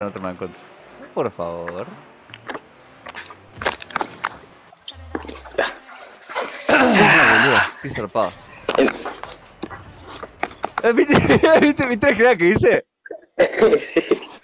No te me encuentro. Por favor. Qué zarpado. Eh, ¿Viste, ¿Viste mi que hice?